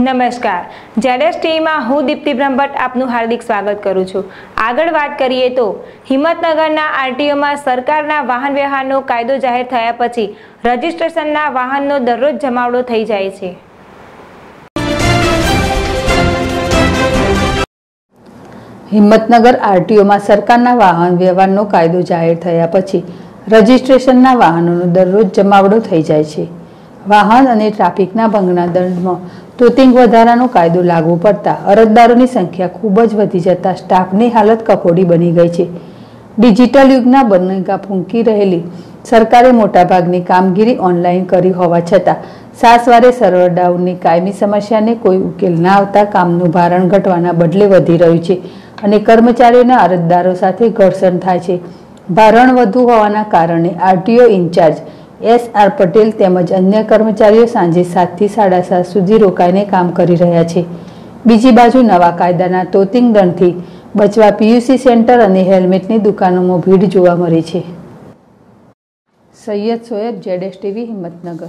નમસ્કાર. જેડેસ ટીવીમાં હું દીપ્તિ બ્રહ્મભટ્ટ આપનું હાર્દિક સ્વાગત કરું છું. આગળ વાત કરીએ તો, હિંમતનગરના આરટીઓમાં સરકારના વાહન વ્યવહારનો કાયદો જાહેર થયા પછી રજિસ્ટ્રેશનના વાહનનો દરરોજ જમાવડો થઈ જાય છે. હિંમતનગર આરટીઓમાં સરકારના વાહન વ્યવહારનો કાયદો જાહેર થયા પછી રજિસ્ટ્રેશનના વાહનોનો દરરોજ જમાવડો થઈ જાય છે. વાહન અને ટ્રાફિકના ભંગના દંડમાં તોતિંગ વધારાનો કાયદો લાગુ પડતા અરજદારોની સંખ્યા ખૂબ જ વધી જતા સ્ટાફની હાલત કફોડી બની ગઈ છે. ડિજિટલ યુગના બનેગા ફૂંકી રહેલી સરકારે મોટાભાગની કામગીરી ઓનલાઈન કરી હોવા છતાં સાસવારે સર્વર ડાઉનની કાયમી સમસ્યાને કોઈ ઉકેલ ના આવતા કામનું ભારણ ઘટવાના બદલે વધી રહ્યું છે અને કર્મચારીઓના અરજદારો સાથે ઘર્ષણ થાય છે. ભારણ વધુ હોવાના કારણે RTO in-charge S R Patel તેમજ અન્ય કર્મચારીઓ સાંજે સાતથી સાડા સાત સુધી રોકાઈને કામ કરી રહ્યા છે. બીજી બાજુ નવા કાયદાના તોતિંગ દંડથી બચવા પીયુસી સેન્ટર અને હેલ્મેટની દુકાનોમાં ભીડ જોવા મળી છે. સૈયદ સોએબ જેડેશ ટીવી, હિંમતનગર.